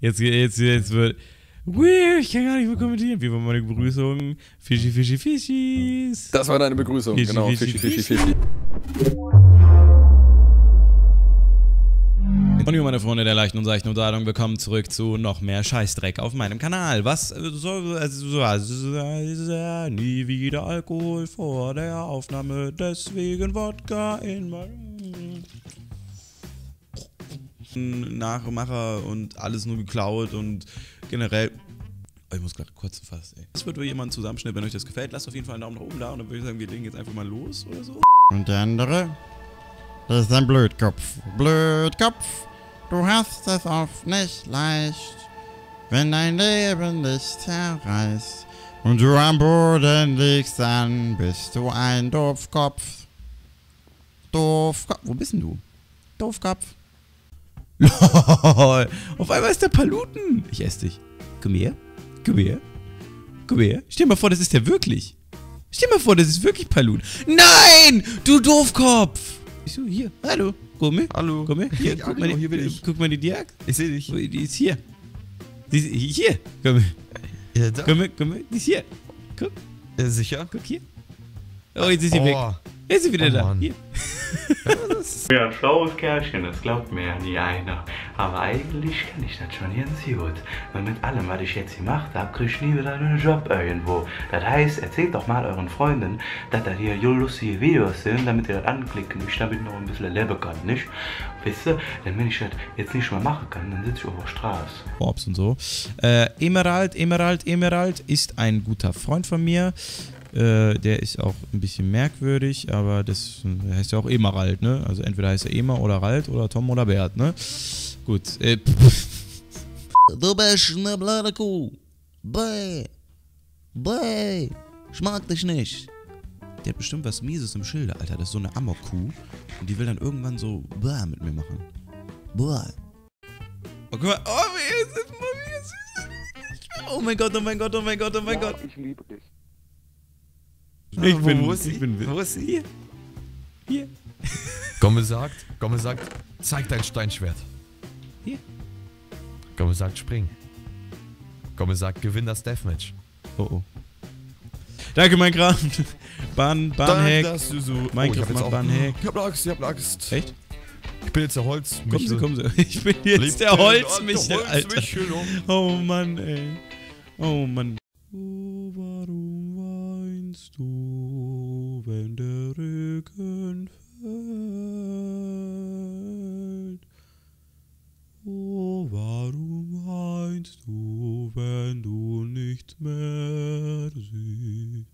Jetzt, jetzt, jetzt wird. Ui, ich kann gar nicht mehr kommentieren. Wie war meine Begrüßung? Fischi, Fischi, Fischis. Das war deine Begrüßung, Fischi, genau. Fischi, Fischi, Fischi, Fischi. Fischi. Und ihr, meine Freunde der leichten und seichten Unterhaltung, willkommen zurück zu noch mehr Scheißdreck auf meinem Kanal. Was äh, soll. Also, nie wieder Alkohol vor der Aufnahme, deswegen Wodka in meinem. Nachmacher und alles nur geklaut und generell. Oh, ich muss gerade kurz fassen, ey. Das wird wohl jemand Zusammenschnitt. Wenn euch das gefällt, lasst auf jeden Fall einen Daumen nach oben da und dann würde ich sagen, wir legen jetzt einfach mal los oder so. Und der andere? Das ist ein Blödkopf. Blödkopf, du hast es oft nicht leicht, wenn dein Leben dich zerreißt und du am Boden liegst, dann bist du ein Doofkopf. Doofkopf. Wo bist denn du? Doofkopf. LOL. Auf einmal ist der Paluten. Ich esse dich. Komm her. Komm her. Komm her. Stell dir mal vor, das ist der wirklich. Stell dir mal vor, das ist wirklich Paluten. Nein! Du Doofkopf! Ich so, hier. Hallo. Komm her. Hallo. Komm her. Hier, Ja, guck, mal die, hier bin ich. guck mal die Diag. Ich sehe dich. Die ist hier. Die ist hier. Komm her. Ja, da. Komm her. Komm her. Die ist hier. Guck. Äh, sicher? Guck hier. Oh, jetzt ist sie weg. Oh. Jetzt ist sie wieder Oh, da. Mann. Hier. Ja, ein schlaues Kerlchen, das glaubt mir ja nie einer. Aber eigentlich kann ich das schon ganz gut. Und mit allem, was ich jetzt gemacht habe, krieg ich nie wieder einen Job irgendwo. Das heißt, erzählt doch mal euren Freunden, dass das hier lustige Videos sind, damit ihr das anklicken, ich damit noch ein bisschen leben kann, nicht? Wisst ihr, denn wenn ich das jetzt nicht mehr machen kann, dann sitze ich auf der Straße. Orbs und so. Äh, Emerald, Emerald, Emerald ist ein guter Freund von mir. Äh, der ist auch ein bisschen merkwürdig, aber das heißt ja auch Emerald, ne? Also entweder heißt er Emer oder Rald oder Tom oder Bert, ne? Gut. Äh, Du bist eine blöde Kuh. Bäh. Bäh. Ich mag dich nicht. der hat bestimmt was Mieses im Schilde, Alter. Das ist so eine Amok-Kuh. Und die will dann irgendwann so Bäh mit mir machen. Bäh. Oh, guck mal. Oh, wie ist es? Wie ist es? Oh mein Gott, oh mein Gott, oh mein Gott, oh mein Gott. Ich liebe dich. Ich Wo- bin, wo ist sie? ich bin, Wo ist sie? Hier. Hier. Gomme sagt, Gomme sagt, zeig dein Steinschwert. Hier. Gomme sagt, spring. Gomme sagt, gewinn das Deathmatch. Oh, oh. Danke, Minecraft. Bahn, Bahnhack. dass du so... Minecraft jetzt macht auch- Bahnhack. Ich hab eine Axt, ich hab eine Axt. Echt? Ich bin jetzt der Holz. Kommen Sie, kommen Sie. Ich bin jetzt der Holzmichel, Alter. Oh Mann, ey. Oh Mann. Du, wenn der Regen fällt? Oh, warum weinst du, wenn du nicht mehr siehst?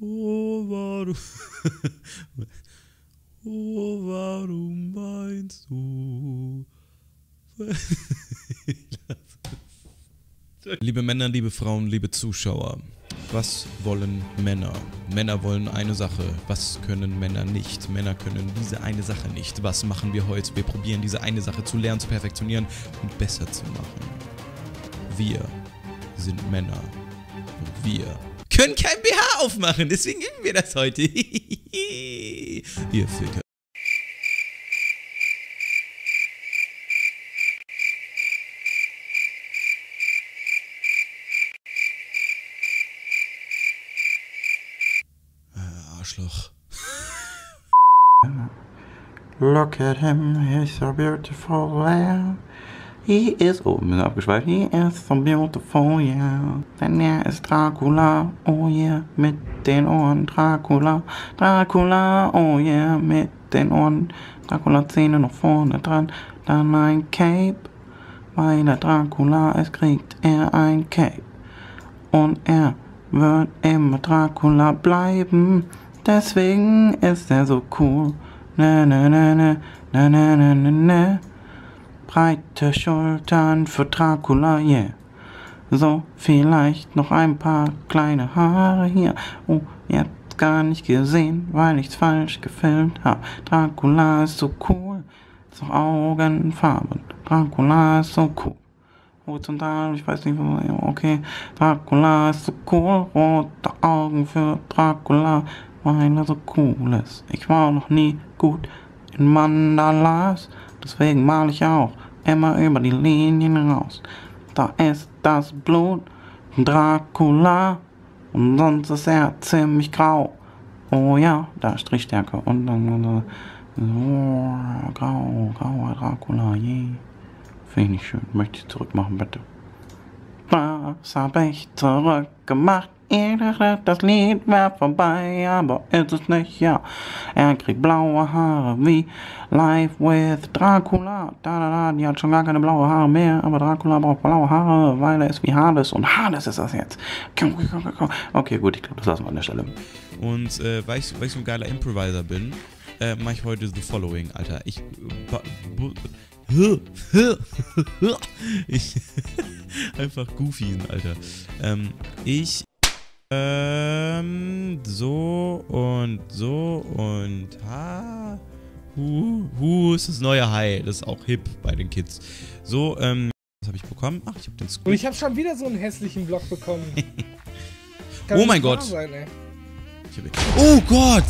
Oh, warum... Oh, warum weinst du? liebe Männer, liebe Frauen, liebe Zuschauer, was wollen Männer? Männer wollen eine Sache. Was können Männer nicht? Männer können diese eine Sache nicht. Was machen wir heute? Wir probieren diese eine Sache zu lernen, zu perfektionieren und besser zu machen. Wir sind Männer. Und wir können kein BH aufmachen. Deswegen üben wir das heute. Ihr Ficker. Äh, Arschloch. Look at him, he's so beautiful, yeah. He is, oh, bin abgeschweift. He is so beautiful, yeah. Denn er ist Dracula, oh yeah, mit den Ohren Dracula. Dracula, oh yeah, mit den Ohren. Dracula Zähne noch vorne dran, dann ein Cape. Weil er Dracula ist, kriegt er ein Cape. Und er wird immer Dracula bleiben. Deswegen ist er so cool. Ne, ne, ne, ne, ne, ne, ne, ne, ne. Breite Schultern für Dracula, yeah. So, vielleicht noch ein paar kleine Haare hier. Oh, ihr habt's gar nicht gesehen, weil ich's falsch gefilmt hab. Dracula ist so cool. So Augenfarben. Dracula ist so cool. Horizontal, ich weiß nicht, okay. Dracula ist so cool. Rote Augen für Dracula, weil er so cool ist. Ich war noch nie gut in Mandalas, deswegen mal ich auch immer über die Linien raus. Da ist das Blut von Dracula und sonst ist er ziemlich grau. Oh ja, da Strichstärke und dann so, grau, grauer Dracula, je. Finde ich schön. Möchte ich zurückmachen, bitte. Was hab ich zurückgemacht? Ich dachte, das Lied wäre vorbei, aber ist es nicht, ja. Er kriegt blaue Haare wie Live with Dracula. Da, da, da, die hat schon gar keine blaue Haare mehr, aber Dracula braucht blaue Haare, weil er ist wie Hades und Hades ist das jetzt. Okay, gut, ich glaube, das lassen wir an der Stelle. Und äh, weil, ich, weil ich so ein geiler Improviser bin, äh, mache ich heute The Following, Alter. Ich. Ich. einfach Goofy, Alter. Ähm, ich. Ähm, so und so und ha. Hu, hu ist das neue Hi. Das ist auch hip bei den Kids. So, ähm, was habe ich bekommen? Ach, ich habe den Und Squid. ich habe schon wieder so einen hässlichen Block bekommen. Oh mein Gott. Sein, Oh Gott!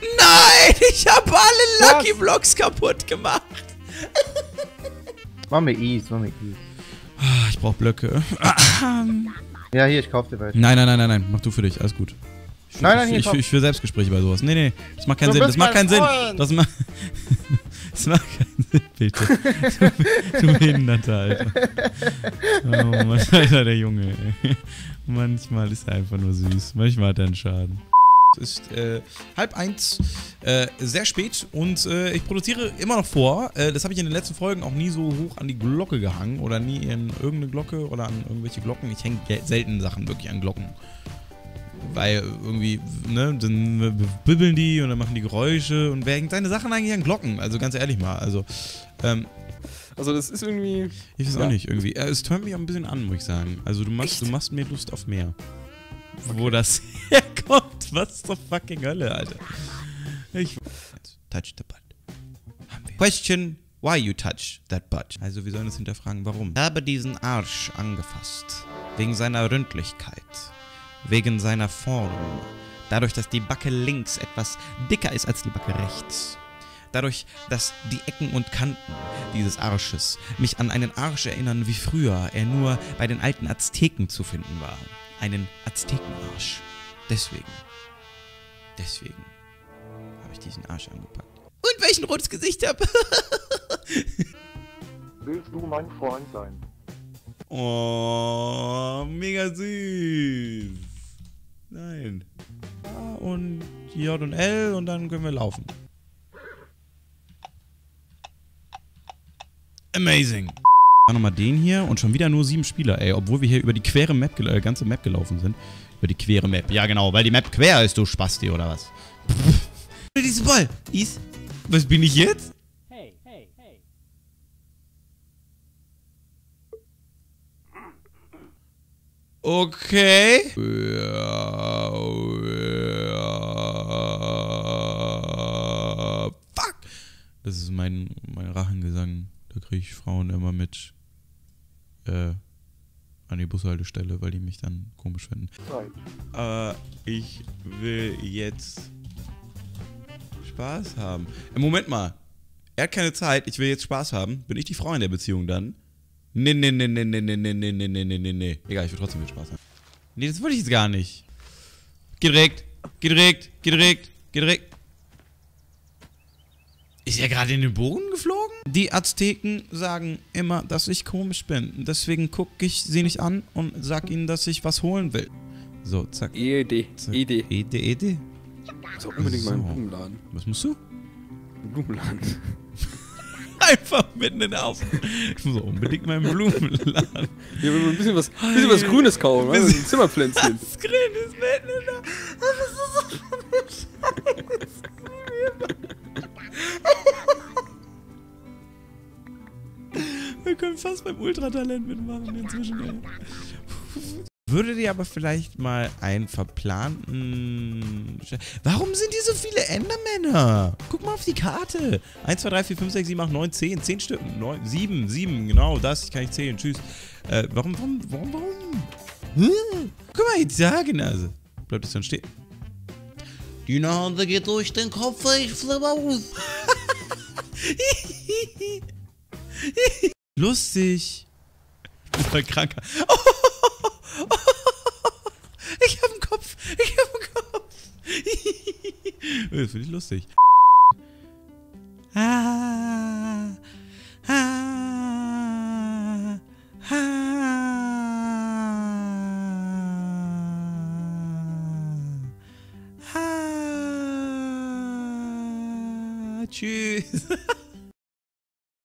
Nein, ich habe alle Lucky Was? Blocks kaputt gemacht. Machen wir Ease, machen wir Ease. Ah, Ich brauche Blöcke. Ja, hier, ich kauf dir welche. Nein, nein, nein, nein, nein, mach du für dich, alles gut. Ich, Nein, nein, ich, hier, ich, ich, ich will Selbstgespräche bei sowas. Nee, nee, das macht keinen Du Sinn, das macht keinen Sinn. Das macht, das macht keinen Sinn, bitte. Du, du Behinderter, Alter. Oh Mann, Alter, der Junge, ey. Manchmal ist er einfach nur süß, manchmal hat er einen Schaden. Es ist äh, halb eins, äh, sehr spät und äh, ich produziere immer noch vor. Äh, das habe ich in den letzten Folgen auch nie so hoch an die Glocke gehangen oder nie in irgendeine Glocke oder an irgendwelche Glocken. Ich hänge selten Sachen wirklich an Glocken. Weil irgendwie, ne, dann bibbeln die und dann machen die Geräusche und wer hängt seine Sachen eigentlich an Glocken? Also ganz ehrlich mal, also, ähm, Also das ist irgendwie... ich weiß Ja. auch nicht, irgendwie. Äh, Es tönt mich auch ein bisschen an, muss ich sagen. Also du machst, du machst mir Lust auf mehr. Wo das herkommt, was zur fucking Hölle, Alter. Ich touch the butt. Question, why you touch that butt? Also wir sollen uns hinterfragen, warum. Ich habe diesen Arsch angefasst. Wegen seiner Ründlichkeit. Wegen seiner Form. Dadurch, dass die Backe links etwas dicker ist als die Backe rechts. Dadurch, dass die Ecken und Kanten dieses Arsches mich an einen Arsch erinnern, wie früher er nur bei den alten Azteken zu finden war. Einen Aztekenarsch. Deswegen. Deswegen habe ich diesen Arsch angepackt. Und weil ich ein rotes Gesicht habe. Willst du mein Freund sein? Oh, mega süß. Nein. A und J und L und dann können wir laufen. Amazing. Dann nochmal den hier und schon wieder nur sieben Spieler, ey. Obwohl wir hier über die quere Map, äh, ganze Map gelaufen sind. Über die quere Map. Ja, genau, weil die Map quer ist, du Spasti, oder was? Diesen Ball. Is. Was bin ich jetzt? Okay. Fuck. Das ist mein, mein Rachengesang. Da kriege ich Frauen immer mit äh, an die Bushaltestelle, weil die mich dann komisch finden. Zeit. Äh, ich will jetzt Spaß haben. Äh, Moment mal. Er hat keine Zeit, ich will jetzt Spaß haben. Bin ich die Frau in der Beziehung dann? Nee, nee, nee, nee, nee, nee, nee, nee, nee, nee, nee, nee, nee. Egal, ich will trotzdem mit Spaß haben. Nee, das wollte ich jetzt gar nicht. Geh direkt, geh direkt, geh direkt, geh direkt. Ist er gerade in den Boden geflogen? Die Azteken sagen immer, dass ich komisch bin. Deswegen gucke ich sie nicht an und sag ihnen, dass ich was holen will. So, zack. ED. zack. ED. Ede, Ede. Muss auch unbedingt mal So. einen Blumenladen. Was musst du? Blumenladen. Einfach mitten in der Auf. Ich muss unbedingt meinen Blumenladen. Hier will man ein bisschen was, ein bisschen was Grünes kaufen, ne? ein Zimmerpflänzchen. Das Grün ist mitten in der. Können fast beim Ultratalent mitmachen inzwischen, ey. Würdet ihr aber vielleicht mal einen verplanten. Warum sind hier so viele Endermänner? Guck mal auf die Karte. 1, 2, 3, 4, 5, 6, 7, 8, 9, 10. 10 Stück. 9, 7, 7, genau, das kann ich zählen. Tschüss. Äh, warum, warum, warum, warum? Hm? Guck mal, jetzt Sagenase. Bleibt es dann stehen. Die Nase geht durch den Kopf, ich flippe aus. Lustig. Ich bin voll kranker. Ich hab einen Kopf. Ich hab einen Kopf. Das finde ich lustig.